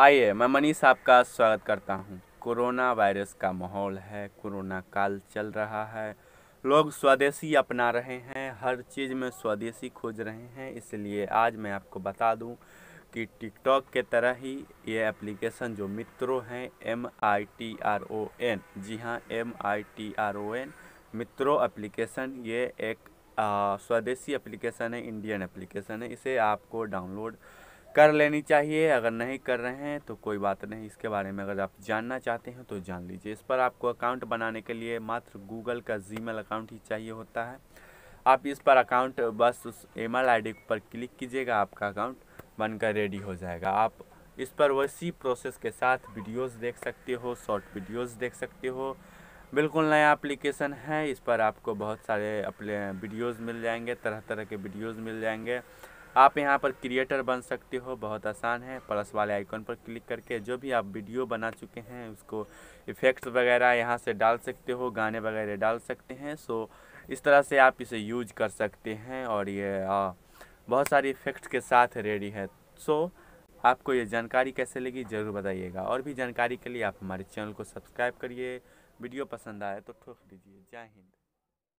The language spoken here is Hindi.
आइए, मैं मनीष आपका स्वागत करता हूँ। कोरोना वायरस का माहौल है, कोरोना काल चल रहा है। लोग स्वदेशी अपना रहे हैं, हर चीज़ में स्वदेशी खोज रहे हैं। इसलिए आज मैं आपको बता दूँ कि टिकटॉक के तरह ही ये एप्लीकेशन जो मित्रों हैं M I T R O N जी हाँ M I T R O N Mitron application, ये एक स्वदेशी एप्लीकेशन है, इंडियन एप्लीकेशन है। इसे आपको डाउनलोड कर लेनी चाहिए, अगर नहीं कर रहे हैं तो कोई बात नहीं। इसके बारे में अगर आप जानना चाहते हैं तो जान लीजिए। इस पर आपको अकाउंट बनाने के लिए मात्र गूगल का जीमेल अकाउंट ही चाहिए होता है। आप इस पर अकाउंट बस उस एम एल पर क्लिक कीजिएगा, आपका अकाउंट बनकर रेडी हो जाएगा। आप इस पर वैसी प्रोसेस के साथ वीडियोस देख सकते हो, शॉर्ट वीडियोस देख सकते हो। बिल्कुल नया एप्लीकेशन है, इस पर आपको बहुत सारे अपने वीडियोस मिल जाएँगे तरह तरह के वीडियोस मिल जाएँगे। आप यहाँ पर क्रिएटर बन सकते हो बहुत आसान है। प्लस वाले आइकन पर क्लिक करके जो भी आप वीडियो बना चुके हैं उसको इफ़ेक्ट्स वगैरह यहाँ से डाल सकते हो गाने वगैरह डाल सकते हैं। सो इस तरह से आप इसे यूज़ कर सकते हैं और ये आ, बहुत सारी इफ़ेक्ट्स के साथ रेडी है। सो आपको ये जानकारी कैसे लगी ज़रूर बताइएगा। और भी जानकारी के लिए आप हमारे चैनल को सब्सक्राइब करिए। वीडियो पसंद आए तो ठोक दीजिए। जय हिंद।